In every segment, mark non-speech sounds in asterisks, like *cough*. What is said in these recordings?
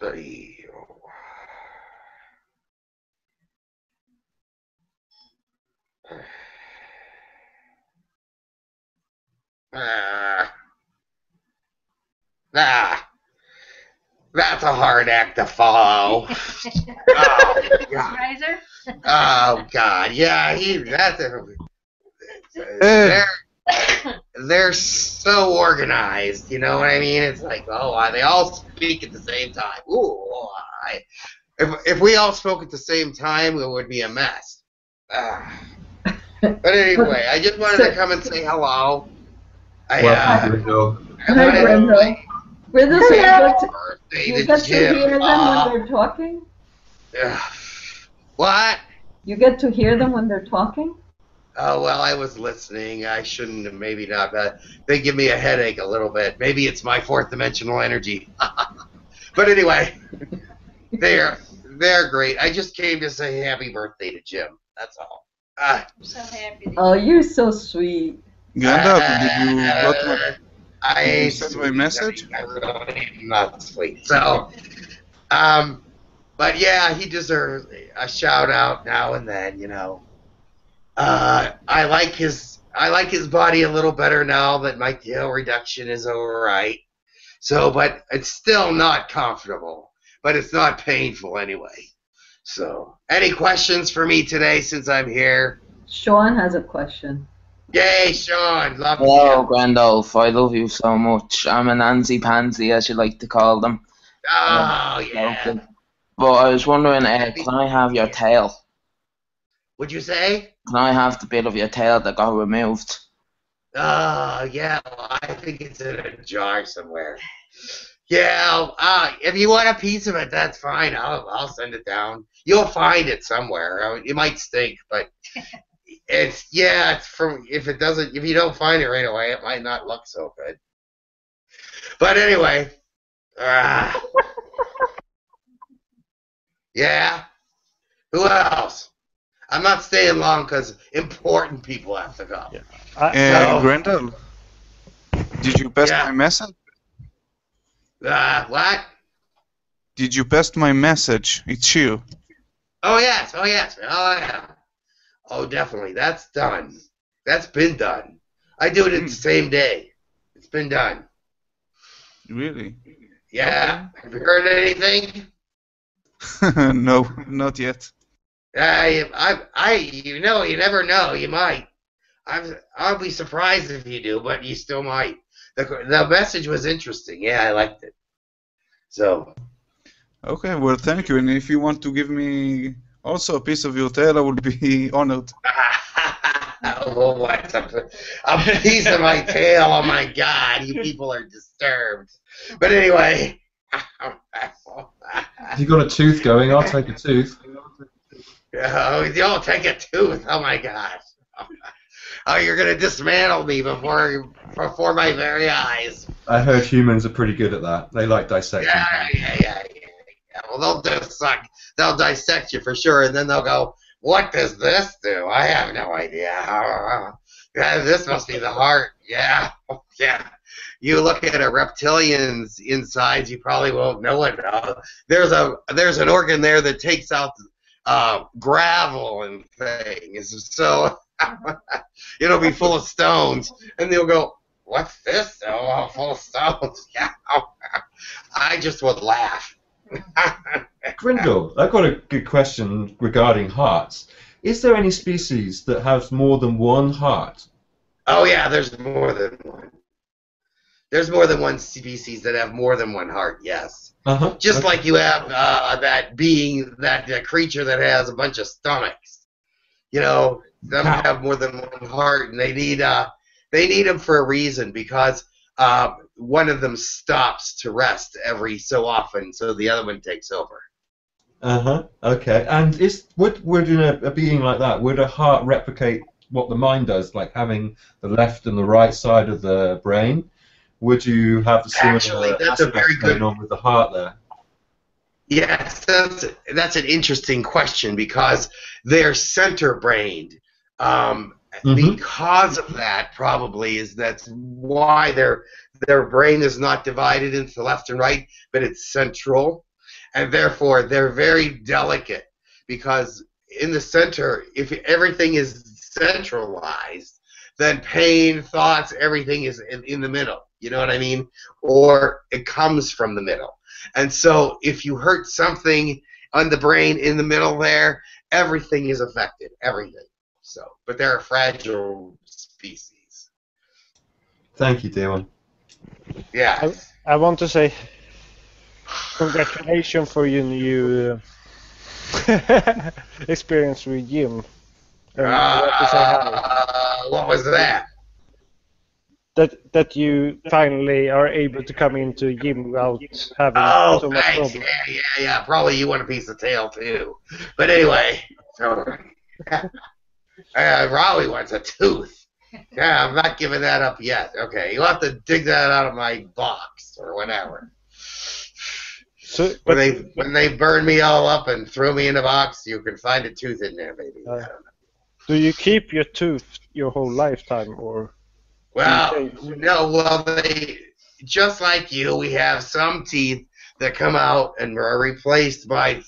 *sighs* Ah. Ah. That's a hard act to follow. *laughs* oh, God. Riser? Oh, God. Yeah, he. That's a. *laughs* *coughs* *coughs* *coughs* They're, they're so organized, you know what I mean? It's like, oh, they all speak at the same time. Ooh, I, if if we all spoke at the same time, it would be a mess. Ah. But anyway, I just wanted to come and say hello. I, Welcome, uh, Grindal. I Hi, wanted to Brenda. say Brenda, so you get to, birthday you to get to hear them Ah. when they're talking? Ugh. What? You get to hear them when they're talking? Oh well, I was listening. I shouldn't have. Maybe not. But they give me a headache a little bit. Maybe it's my fourth dimensional energy. *laughs* but anyway, *laughs* they're they're great. I just came to say happy birthday to Jim. That's all. Uh, I'm so happy. Oh, you're so sweet. Grandad, did you got my, uh, I sent sweet. my message? I really not sweet. So, um, but yeah, he deserves a shout out now and then. You know, uh, I like his I like his body a little better now that my tail reduction is all right. So, but it's still not comfortable, but it's not painful anyway. So, any questions for me today since I'm here? Sean has a question. Yay, Sean! Love you. Hello, Grandolph. I love you so much. I'm an Nancy Pansy, as you like to call them. Oh yeah. But I was wondering, uh, can I have your tail? Would you say? Can I have the bit of your tail that got removed? Oh yeah, well, I think it's in a jar somewhere. Yeah, uh, if you want a piece of it, that's fine. I'll I'll send it down. You'll find it somewhere. I mean, It might stink, but *laughs* it's yeah. It's from if it doesn't if you don't find it right away, it might not look so good. But anyway, ah, *laughs* yeah. Who else? I'm not staying long because important people have to go. Uh, So- Grindal, did you pass Yeah. my message? Uh, what? Did you pass my message? It's you. Oh yes, oh yes, oh yeah. Oh definitely, that's done. That's been done. I do it in the same day. It's been done. Really? Yeah. Have you heard anything? *laughs* no, not yet. I, I, I, you know, you never know. You might. I'm, I'll be surprised if you do, but you still might. The, the message was interesting. Yeah, I liked it. So, Okay, well, thank you. And if you want to give me also a piece of your tail, I would be *laughs* honored. *laughs* oh, what's a, a piece of my tail? Oh my God, you people are disturbed. But anyway, *laughs* If you've got a tooth going, I'll take a tooth. Oh, you'll take a tooth. Oh my gosh. Oh, you're gonna dismantle me before before my very eyes. I heard humans are pretty good at that. They like dissecting. Yeah, yeah, yeah, yeah. yeah. Well, they'll dissect, they'll dissect you for sure, and then they'll go, "What does this do?" I have no idea. *laughs* Yeah, this must be the heart. Yeah, *laughs* yeah. You look at a reptilian's insides, you probably won't know it. Uh, there's a there's an organ there that takes out uh, gravel and things. So *laughs* it'll be full of stones, and they'll go, "What's this?" Oh, full of stones. *laughs* Yeah. I just would laugh. *laughs* Grindal, I've got a good question regarding hearts. Is there any species that has more than one heart? Oh yeah, there's more than one. There's more than one species that have more than one heart. Yes. Uh-huh. Just okay. like you have uh, that being, that uh, creature that has a bunch of stomachs. You know, them Cow. have more than one heart, and they need uh, they need them for a reason because uh, one of them stops to rest every so often, so the other one takes over. Uh-huh. Okay. And is would would in a, a being like that, would a heart replicate what the mind does, like having the left and the right side of the brain? Would you have the similar Actually, that's a very good- going on with the heart there? Yes, that's that's an interesting question because they're center-brained. Um, Mhm. Because of that, probably is that's why their their brain is not divided into left and right, but it's central. and therefore they're very delicate because in the center, if everything is centralized, then pain, thoughts, everything is in, in the middle. You know what I mean? Or it comes from the middle. And so if you hurt something on the brain in the middle there, everything is affected. Everything. So, but they're a fragile species. Thank you, dear one. Yeah. I want to say congratulations for your new uh, *laughs* experience with Jim. Um, I want to say hi. Uh, what was that? That that you finally are able to come into Jim without having Oh, so much thanks. problem. Yeah, yeah, yeah. Probably you want a piece of tail too. But anyway, *laughs* so *laughs* uh, Raleigh wants a tooth. Yeah, I'm not giving that up yet. Okay, you'll have to dig that out of my box or whatever. So, When they when they burned me all up and throw me in a box, you can find a tooth in there, maybe. Uh, do you keep your tooth your whole lifetime, or Well, no, well, they just like you, we have some teeth that come out and are replaced by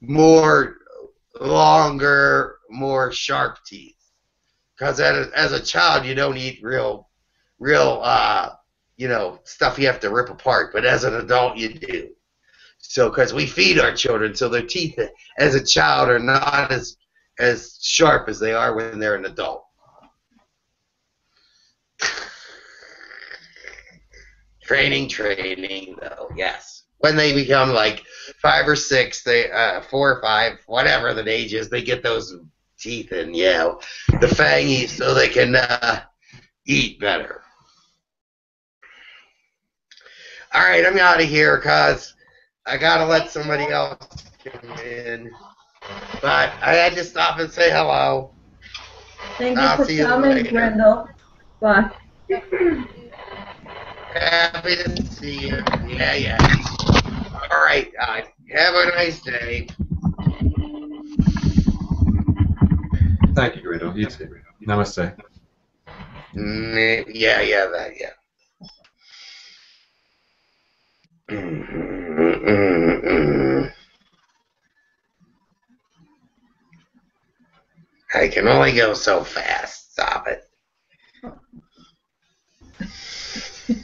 more longer, more sharp teeth. Because as, as a child, you don't eat real, real, uh, you know, stuff you have to rip apart. But as an adult, you do. So, because we feed our children, so their teeth as a child are not as as sharp as they are when they're an adult. Training, training, though, yes. When they become like five or six, they uh, four or five, whatever the age is, they get those teeth in, yeah, the fangies, so they can uh, eat better. All right, I'm out of here, cause I gotta let somebody else come in. But I had to stop and say hello. Thank you I'll for see you coming, later. Grindal. Bye. *clears throat* Happy to see you. Yeah, yeah. All right. Uh, have a nice day. Thank you, Grindal. You too. Namaste. Mm, yeah, yeah, that, yeah. Mm, mm, mm. I can only go so fast.